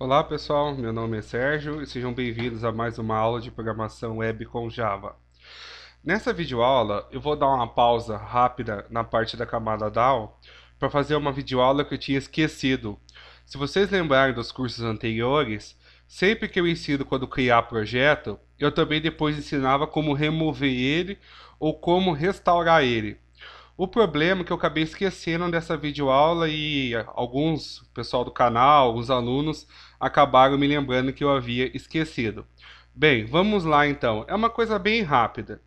Olá pessoal, meu nome é Sérgio e sejam bem-vindos a mais uma aula de programação web com Java. Nessa videoaula eu vou dar uma pausa rápida na parte da camada DAO para fazer uma videoaula que eu tinha esquecido. Se vocês lembrarem dos cursos anteriores, sempre que eu ensino quando criar projeto, eu também depois ensinava como remover ele ou como restaurar ele. O problema é que eu acabei esquecendo dessa videoaula e alguns pessoal do canal, alguns alunos acabaram me lembrando que eu havia esquecido. Bem, vamos lá então. É uma coisa bem rápida.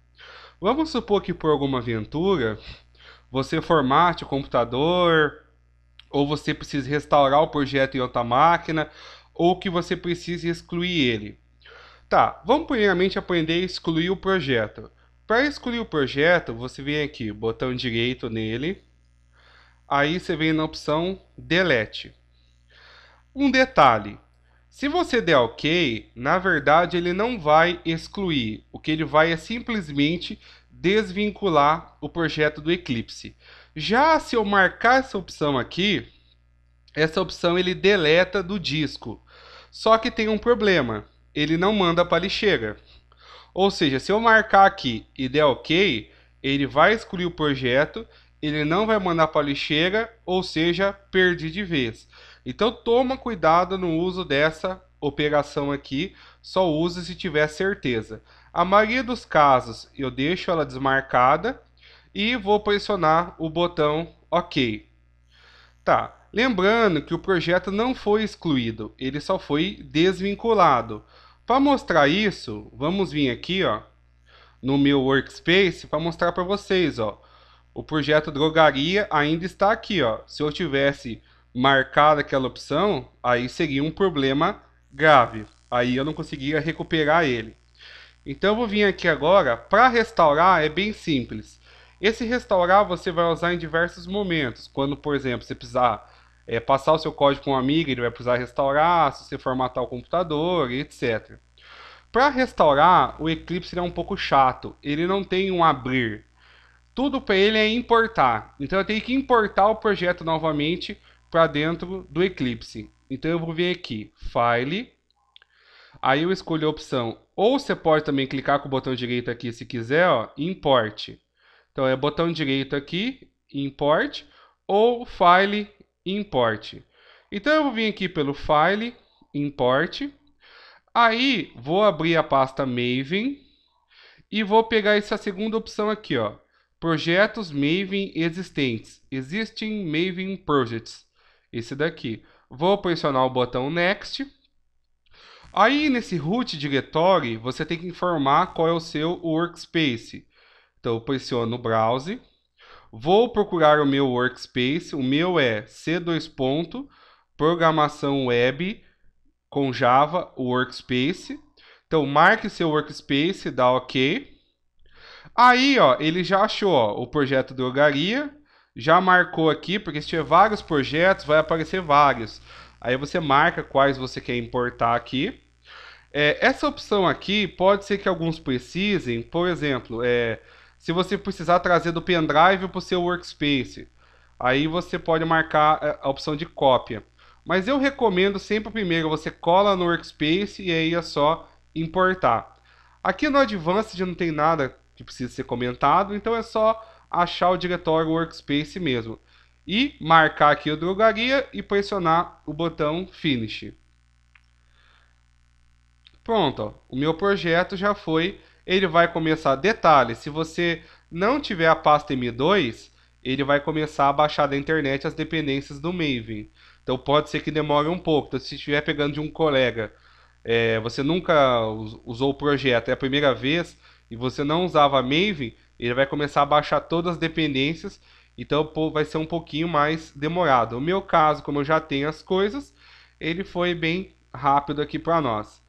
Vamos supor que por alguma aventura você formate o computador ou você precise restaurar o projeto em outra máquina ou que você precise excluir ele. Tá, vamos primeiramente aprender a excluir o projeto. Para excluir o projeto, você vem aqui, botão direito nele, aí você vem na opção Delete. Um detalhe, se você der OK, na verdade ele não vai excluir, o que ele vai é simplesmente desvincular o projeto do Eclipse. Já se eu marcar essa opção aqui, essa opção ele deleta do disco. Só que tem um problema, ele não manda para a lixeira. Ou seja, se eu marcar aqui e der OK, ele vai excluir o projeto, ele não vai mandar para a lixeira, ou seja, perdi de vez. Então toma cuidado no uso dessa operação aqui, só use se tiver certeza. A maioria dos casos eu deixo ela desmarcada e vou pressionar o botão OK. Tá, lembrando que o projeto não foi excluído, ele só foi desvinculado. Para mostrar isso, vamos vir aqui, ó, no meu workspace para mostrar para vocês, ó. O projeto drogaria ainda está aqui, ó. Se eu tivesse marcado aquela opção, aí seria um problema grave. Aí eu não conseguiria recuperar ele. Então eu vou vir aqui agora, para restaurar é bem simples. Esse restaurar você vai usar em diversos momentos. Quando, por exemplo, você precisar é, passar o seu código para um amigo, ele vai precisar restaurar, se você formatar o computador, etc. Para restaurar, o Eclipse é um pouco chato, ele não tem um abrir. Tudo para ele é importar. Então eu tenho que importar o projeto novamente para dentro do Eclipse. Então eu vou vir aqui, File, aí eu escolho a opção, ou você pode também clicar com o botão direito aqui se quiser, ó, Import. Então é botão direito aqui, Import, ou File import. Então eu vou vir aqui pelo file, import. Aí vou abrir a pasta Maven e vou pegar essa segunda opção aqui, ó. Projetos Maven existentes. Existing Maven Projects. Esse daqui. Vou pressionar o botão Next. Aí nesse root directory você tem que informar qual é o seu workspace. Então eu pressiono Browse. Vou procurar o meu workspace, o meu é C2 ponto, programação web com Java workspace. Então marque seu workspace, dá OK. Aí, ó, ele já achou ó, o projeto drogaria, já marcou aqui, porque se tiver vários projetos, vai aparecer vários. Aí você marca quais você quer importar aqui. É, essa opção aqui pode ser que alguns precisem, por exemplo, é, se você precisar trazer do pendrive para o seu workspace. Aí você pode marcar é, a opção de cópia. Mas eu recomendo sempre primeiro você cola no workspace e aí é só importar. Aqui no Advanced não tem nada que precisa ser comentado, então é só achar o diretório workspace mesmo. E marcar aqui o drogaria e pressionar o botão Finish. Pronto, ó, o meu projeto já foi ele vai começar, detalhe, se você não tiver a pasta M2, ele vai começar a baixar da internet as dependências do Maven. Então pode ser que demore um pouco. Então, se estiver pegando de um colega, é, você nunca usou o projeto, é a primeira vez, e você não usava Maven, ele vai começar a baixar todas as dependências, então vai ser um pouquinho mais demorado. No meu caso, como eu já tenho as coisas, ele foi bem rápido aqui para nós.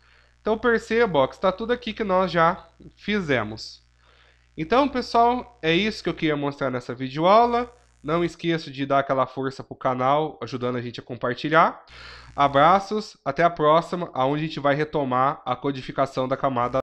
Então perceba ó, que está tudo aqui que nós já fizemos. Então, pessoal, é isso que eu queria mostrar nessa videoaula. Não esqueça de dar aquela força para o canal, ajudando a gente a compartilhar. Abraços, até a próxima, onde a gente vai retomar a codificação da camada